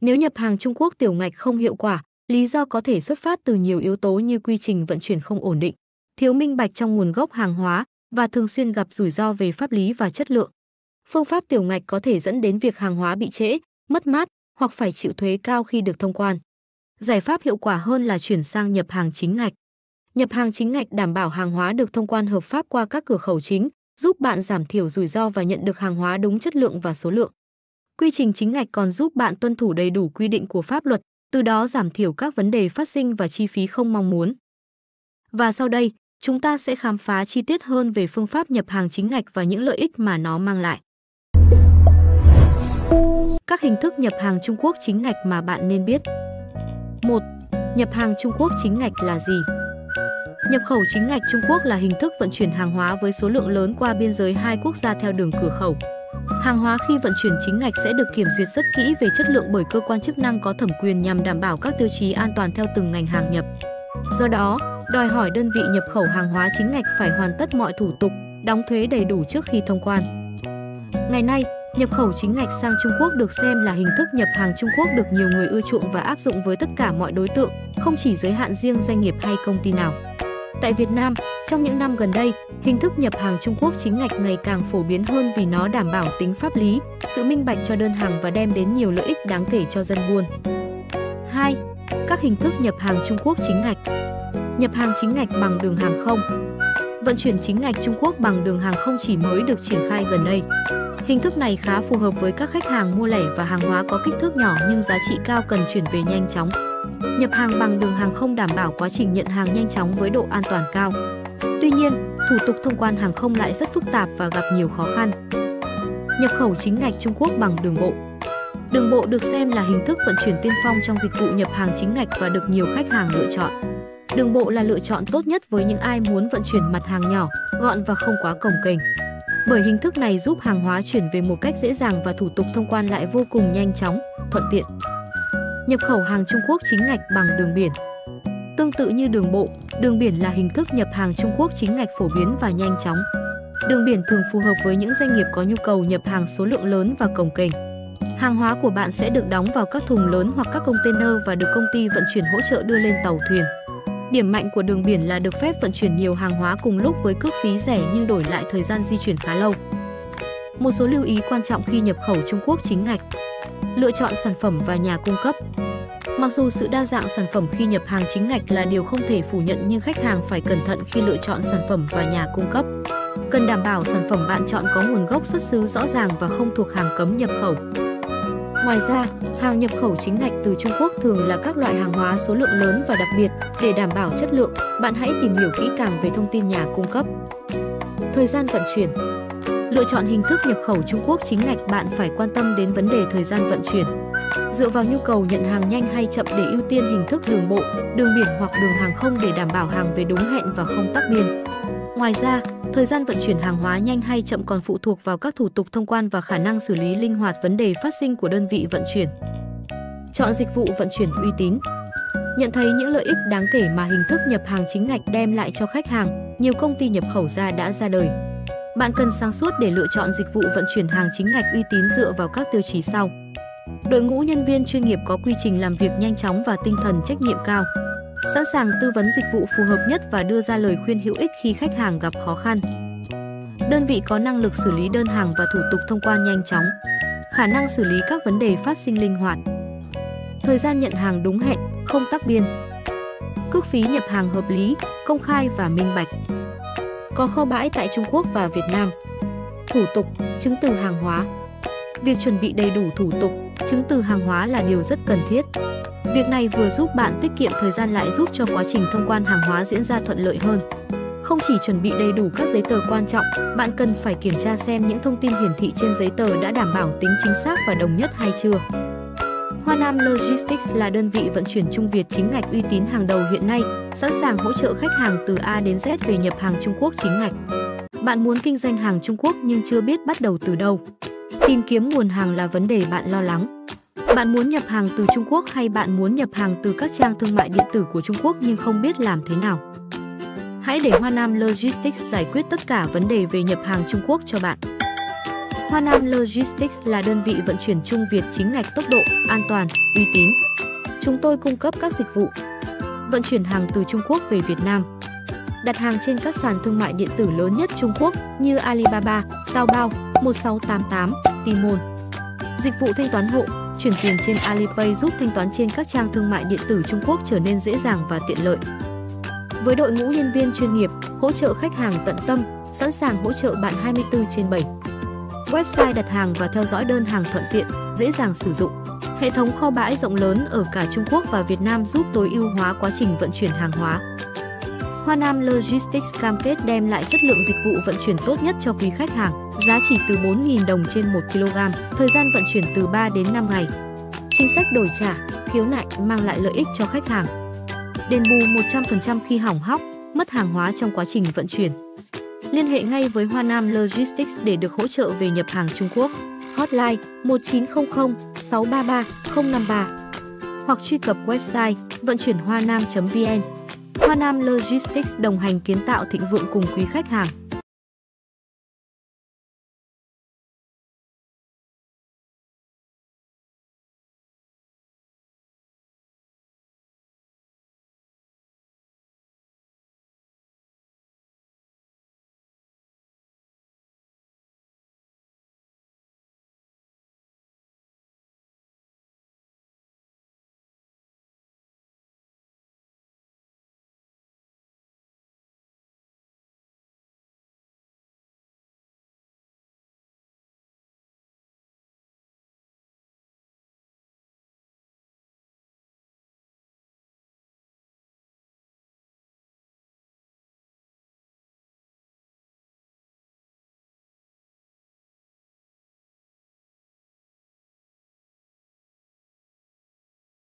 Nếu nhập hàng Trung Quốc tiểu ngạch không hiệu quả, lý do có thể xuất phát từ nhiều yếu tố như quy trình vận chuyển không ổn định, thiếu minh bạch trong nguồn gốc hàng hóa và thường xuyên gặp rủi ro về pháp lý và chất lượng. Phương pháp tiểu ngạch có thể dẫn đến việc hàng hóa bị trễ, mất mát hoặc phải chịu thuế cao khi được thông quan. Giải pháp hiệu quả hơn là chuyển sang nhập hàng chính ngạch. Nhập hàng chính ngạch đảm bảo hàng hóa được thông quan hợp pháp qua các cửa khẩu chính, giúp bạn giảm thiểu rủi ro và nhận được hàng hóa đúng chất lượng và số lượng. Quy trình chính ngạch còn giúp bạn tuân thủ đầy đủ quy định của pháp luật, từ đó giảm thiểu các vấn đề phát sinh và chi phí không mong muốn. Và sau đây, chúng ta sẽ khám phá chi tiết hơn về phương pháp nhập hàng chính ngạch và những lợi ích mà nó mang lại. Các hình thức nhập hàng Trung Quốc chính ngạch mà bạn nên biết. 1. Nhập hàng Trung Quốc chính ngạch là gì? Nhập khẩu chính ngạch Trung Quốc là hình thức vận chuyển hàng hóa với số lượng lớn qua biên giới hai quốc gia theo đường cửa khẩu. Hàng hóa khi vận chuyển chính ngạch sẽ được kiểm duyệt rất kỹ về chất lượng bởi cơ quan chức năng có thẩm quyền nhằm đảm bảo các tiêu chí an toàn theo từng ngành hàng nhập. Do đó, đòi hỏi đơn vị nhập khẩu hàng hóa chính ngạch phải hoàn tất mọi thủ tục, đóng thuế đầy đủ trước khi thông quan. Ngày nay, nhập khẩu chính ngạch sang Trung Quốc được xem là hình thức nhập hàng Trung Quốc được nhiều người ưa chuộng và áp dụng với tất cả mọi đối tượng, không chỉ giới hạn riêng doanh nghiệp hay công ty nào. Tại Việt Nam, trong những năm gần đây, hình thức nhập hàng Trung Quốc chính ngạch ngày càng phổ biến hơn vì nó đảm bảo tính pháp lý, sự minh bạch cho đơn hàng và đem đến nhiều lợi ích đáng kể cho dân buôn. 2. Các hình thức nhập hàng Trung Quốc chính ngạch Nhập hàng chính ngạch bằng đường hàng không Vận chuyển chính ngạch Trung Quốc bằng đường hàng không chỉ mới được triển khai gần đây. Hình thức này khá phù hợp với các khách hàng mua lẻ và hàng hóa có kích thước nhỏ nhưng giá trị cao cần chuyển về nhanh chóng. Nhập hàng bằng đường hàng không đảm bảo quá trình nhận hàng nhanh chóng với độ an toàn cao. Tuy nhiên, thủ tục thông quan hàng không lại rất phức tạp và gặp nhiều khó khăn. Nhập khẩu chính ngạch Trung Quốc bằng đường bộ Đường bộ được xem là hình thức vận chuyển tiên phong trong dịch vụ nhập hàng chính ngạch và được nhiều khách hàng lựa chọn. Đường bộ là lựa chọn tốt nhất với những ai muốn vận chuyển mặt hàng nhỏ, gọn và không quá cồng kềnh. Bởi hình thức này giúp hàng hóa chuyển về một cách dễ dàng và thủ tục thông quan lại vô cùng nhanh chóng, thuận tiện nhập khẩu hàng Trung Quốc chính ngạch bằng đường biển. Tương tự như đường bộ, đường biển là hình thức nhập hàng Trung Quốc chính ngạch phổ biến và nhanh chóng. Đường biển thường phù hợp với những doanh nghiệp có nhu cầu nhập hàng số lượng lớn và cồng kềnh. Hàng hóa của bạn sẽ được đóng vào các thùng lớn hoặc các container và được công ty vận chuyển hỗ trợ đưa lên tàu thuyền. Điểm mạnh của đường biển là được phép vận chuyển nhiều hàng hóa cùng lúc với cước phí rẻ nhưng đổi lại thời gian di chuyển khá lâu. Một số lưu ý quan trọng khi nhập khẩu Trung Quốc chính ngạch lựa chọn sản phẩm và nhà cung cấp. Mặc dù sự đa dạng sản phẩm khi nhập hàng chính ngạch là điều không thể phủ nhận nhưng khách hàng phải cẩn thận khi lựa chọn sản phẩm và nhà cung cấp. Cần đảm bảo sản phẩm bạn chọn có nguồn gốc xuất xứ rõ ràng và không thuộc hàng cấm nhập khẩu. Ngoài ra, hàng nhập khẩu chính ngạch từ Trung Quốc thường là các loại hàng hóa số lượng lớn và đặc biệt. Để đảm bảo chất lượng, bạn hãy tìm hiểu kỹ càng về thông tin nhà cung cấp. Thời gian vận chuyển Lựa chọn hình thức nhập khẩu Trung Quốc chính ngạch bạn phải quan tâm đến vấn đề thời gian vận chuyển. Dựa vào nhu cầu nhận hàng nhanh hay chậm để ưu tiên hình thức đường bộ, đường biển hoặc đường hàng không để đảm bảo hàng về đúng hẹn và không tắc biên. Ngoài ra, thời gian vận chuyển hàng hóa nhanh hay chậm còn phụ thuộc vào các thủ tục thông quan và khả năng xử lý linh hoạt vấn đề phát sinh của đơn vị vận chuyển. Chọn dịch vụ vận chuyển uy tín. Nhận thấy những lợi ích đáng kể mà hình thức nhập hàng chính ngạch đem lại cho khách hàng, nhiều công ty nhập khẩu ra đã ra đời. Bạn cần sáng suốt để lựa chọn dịch vụ vận chuyển hàng chính ngạch uy tín dựa vào các tiêu chí sau. Đội ngũ nhân viên chuyên nghiệp có quy trình làm việc nhanh chóng và tinh thần trách nhiệm cao. Sẵn sàng tư vấn dịch vụ phù hợp nhất và đưa ra lời khuyên hữu ích khi khách hàng gặp khó khăn. Đơn vị có năng lực xử lý đơn hàng và thủ tục thông quan nhanh chóng. Khả năng xử lý các vấn đề phát sinh linh hoạt. Thời gian nhận hàng đúng hẹn, không tắc biên. Cước phí nhập hàng hợp lý, công khai và minh bạch có kho bãi tại Trung Quốc và Việt Nam. Thủ tục, chứng từ hàng hóa Việc chuẩn bị đầy đủ thủ tục, chứng từ hàng hóa là điều rất cần thiết. Việc này vừa giúp bạn tiết kiệm thời gian lại giúp cho quá trình thông quan hàng hóa diễn ra thuận lợi hơn. Không chỉ chuẩn bị đầy đủ các giấy tờ quan trọng, bạn cần phải kiểm tra xem những thông tin hiển thị trên giấy tờ đã đảm bảo tính chính xác và đồng nhất hay chưa. Hoa Nam Logistics là đơn vị vận chuyển Trung Việt chính ngạch uy tín hàng đầu hiện nay, sẵn sàng hỗ trợ khách hàng từ A đến Z về nhập hàng Trung Quốc chính ngạch. Bạn muốn kinh doanh hàng Trung Quốc nhưng chưa biết bắt đầu từ đâu. Tìm kiếm nguồn hàng là vấn đề bạn lo lắng. Bạn muốn nhập hàng từ Trung Quốc hay bạn muốn nhập hàng từ các trang thương mại điện tử của Trung Quốc nhưng không biết làm thế nào? Hãy để Hoa Nam Logistics giải quyết tất cả vấn đề về nhập hàng Trung Quốc cho bạn. Hoa Nam Logistics là đơn vị vận chuyển Trung Việt chính ngạch tốc độ, an toàn, uy tín. Chúng tôi cung cấp các dịch vụ vận chuyển hàng từ Trung Quốc về Việt Nam, đặt hàng trên các sàn thương mại điện tử lớn nhất Trung Quốc như Alibaba, Taobao, 1688, Tmall. Dịch vụ thanh toán hộ, chuyển tiền trên Alipay giúp thanh toán trên các trang thương mại điện tử Trung Quốc trở nên dễ dàng và tiện lợi. Với đội ngũ nhân viên chuyên nghiệp, hỗ trợ khách hàng tận tâm, sẵn sàng hỗ trợ bạn 24 trên 7. Website đặt hàng và theo dõi đơn hàng thuận tiện, dễ dàng sử dụng. Hệ thống kho bãi rộng lớn ở cả Trung Quốc và Việt Nam giúp tối ưu hóa quá trình vận chuyển hàng hóa. Hoa Nam Logistics cam kết đem lại chất lượng dịch vụ vận chuyển tốt nhất cho quý khách hàng, giá chỉ từ 4.000 đồng trên 1 kg, thời gian vận chuyển từ 3 đến 5 ngày. Chính sách đổi trả, khiếu nại mang lại lợi ích cho khách hàng. Đền bù 100% khi hỏng hóc, mất hàng hóa trong quá trình vận chuyển. Liên hệ ngay với Hoa Nam Logistics để được hỗ trợ về nhập hàng Trung Quốc. Hotline 1900 633 053 hoặc truy cập website vận chuyển hoa nam.vn. Hoa Nam Logistics đồng hành kiến tạo thịnh vượng cùng quý khách hàng.